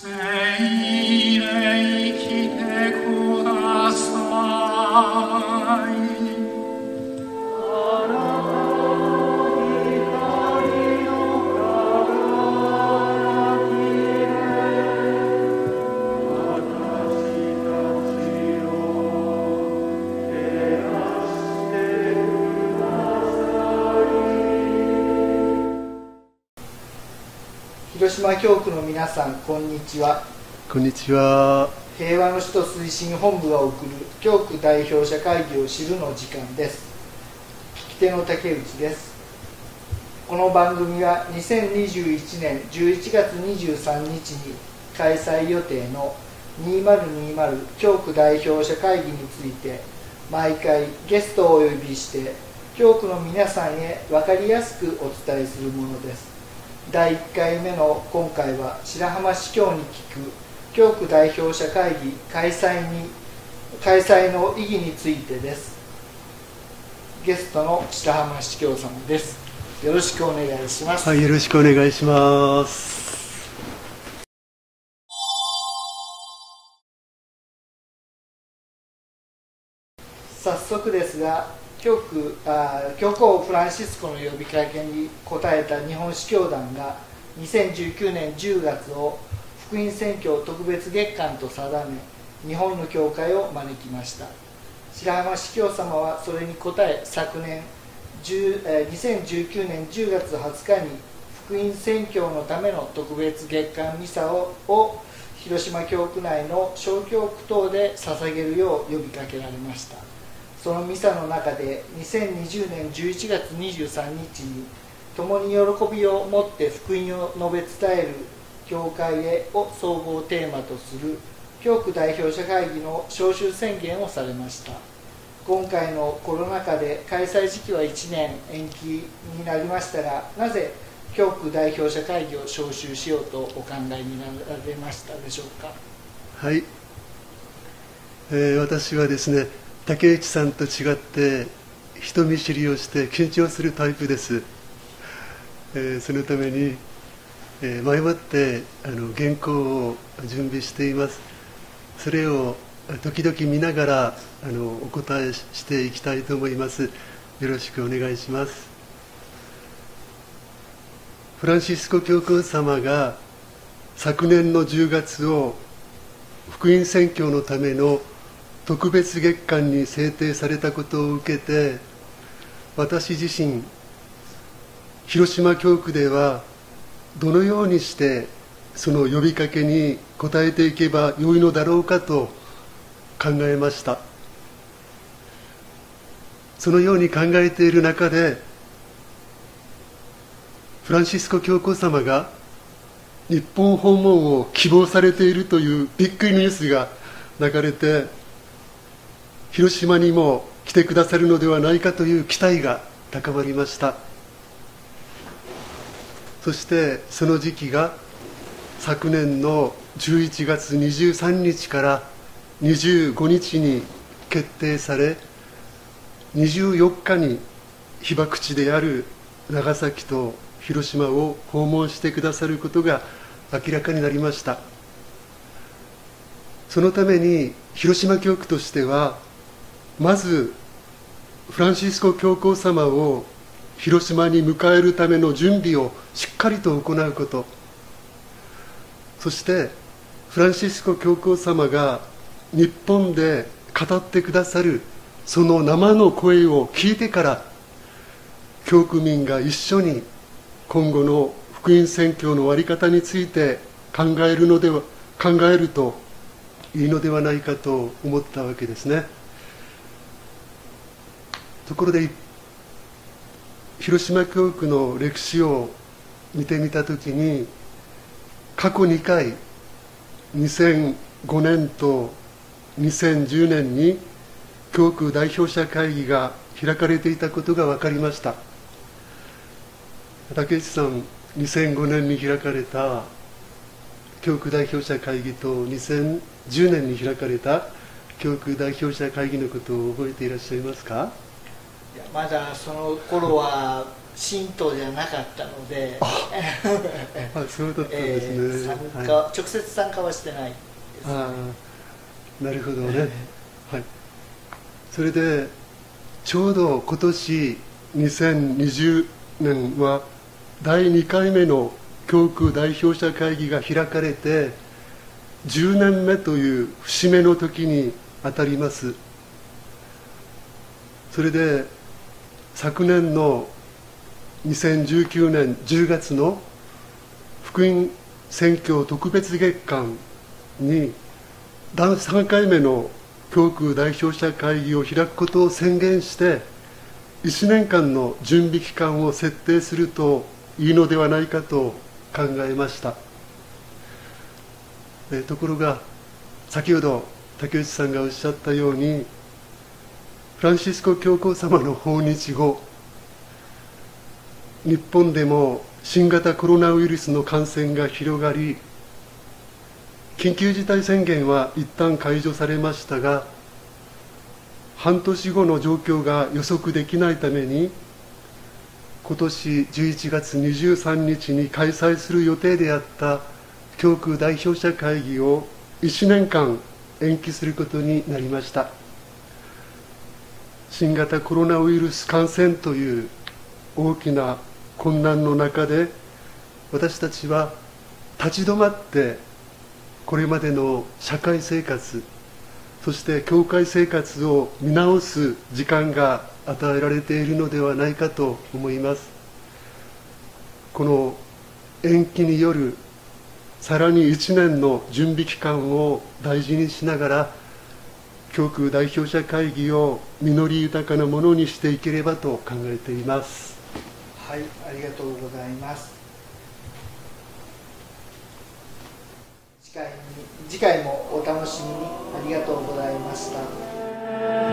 Sei, ei, chi te curasa, 広島教区の皆さんこんにちは。こんにちは。平和の使徒推進本部が送る教区代表者会議を知るの時間です。聞き手の竹内です。この番組は2021年11月23日に開催予定の2020教区代表者会議について毎回ゲストをお呼びして教区の皆さんへ分かりやすくお伝えするものです第1回目の今回は白浜市教に聞く教区代表者会議開催に開催の意義についてです。ゲストの白浜市教様です。よろしくお願いします、はい、よろしくお願いします。早速ですが教区あ教皇フランシスコの呼びかけに応えた日本司教団が2019年10月を福音宣教特別月間と定め日本の教会を招きました。白浜司教様はそれに応え昨年10え2019年10月20日に福音宣教のための特別月間ミサをを広島教区内の小教区等で捧げるよう呼びかけられました。そのミサの中で2020年11月23日に共に喜びを持って福音を述べ伝える教会へを総合テーマとする教区代表者会議の招集宣言をされました。今回のコロナ禍で開催時期は1年延期になりましたがなぜ教区代表者会議を招集しようとお考えになられましたでしょうか？はい、えー私はですね、竹内さんと違って人見知りをして緊張するタイプです。えーそのために、えー前もってあの原稿を準備しています。それを時々見ながらあのお答えししていきたいと思います。よろしくお願いします。フランシスコ教皇様が昨年の10月を福音宣教のための特別月間に制定されたことを受けて私自身広島教区ではどのようにしてその呼びかけに応えていけばよいのだろうかと考えました。そのように考えている中でフランシスコ教皇様が日本訪問を希望されているというビッグニュースが流れて広島にも来てくださるのではないかという期待が高まりました。そしてその時期が昨年の11月23日から25日に決定され24日に被爆地である長崎と広島を訪問してくださることが明らかになりました。そのために広島教区としてはまずフランシスコ教皇様を広島に迎えるための準備をしっかりと行うこと。そしてフランシスコ教皇様が日本で語ってくださるその生の声を聞いてから教区民が一緒に今後の福音宣教の在り方について考えるのでは考えるといいのではないかと思ったわけですね。ところで広島教区の歴史を見てみたときに過去2回2005年と2010年に教区代表者会議が開かれていたことが分かりました。竹内さん2005年に開かれた教区代表者会議と2010年に開かれた教区代表者会議のことを覚えていらっしゃいますか？まだその頃は神道じゃなかったので、あそうだったんえですーね、参加はい。直接参加はしてないです、ね。ああなるほどね、はい、それでちょうど今年2020年は第2回目の教区代表者会議が開かれて10年目という節目の時に当たります。それで昨年の2019年10月の福音選挙特別月間に3回目の教区代表者会議を開くことを宣言して1年間の準備期間を設定するといいのではないかと考えました。ところが先ほど竹内さんがおっしゃったようにフランシスコ教皇様の訪日後日本でも新型コロナウイルスの感染が広がり緊急事態宣言は一旦解除されましたが半年後の状況が予測できないために今年11月23日に開催する予定であった教区代表者会議を1年間延期することになりました。新型コロナウイルス感染という大きな困難の中で私たちは立ち止まってこれまでの社会生活そして教会生活を見直す時間が与えられているのではないかと思います。この延期によるさらに1年の準備期間を大事にしながら教区代表者会議を実り豊かなものにしていければと考えています。はいありがとうございます。次回に次回もお楽しみに。ありがとうございました。